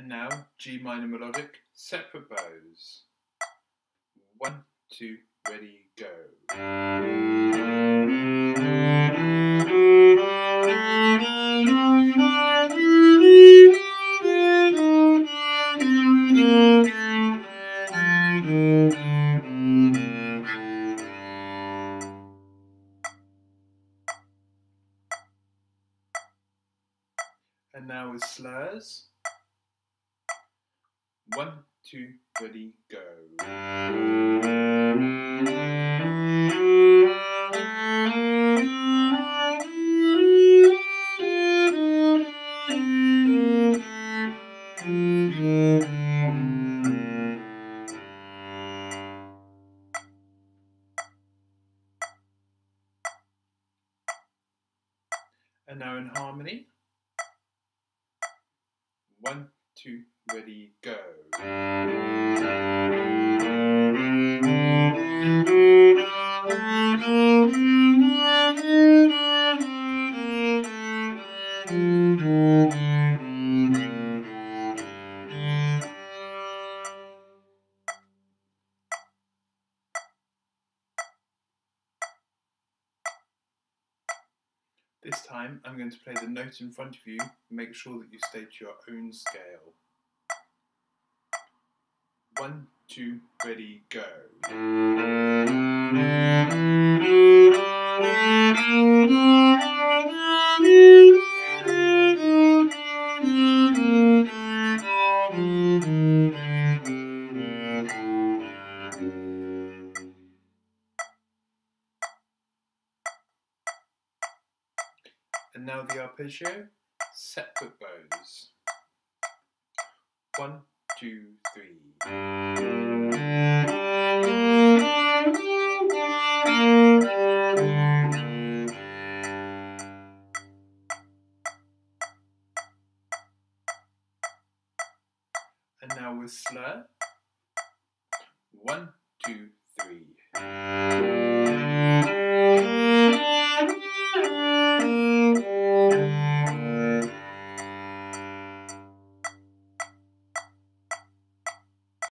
And now G minor melodic, separate bows. One, two, ready, go. And now with slurs. One, two, ready, go. And now in harmony. One, two, ready, go. This time I'm going to play the note in front of you. Make sure that you state your own scale. One, two, ready, go. And now the arpeggio, separate bows. One, two, three. And now with slur. One, two, three.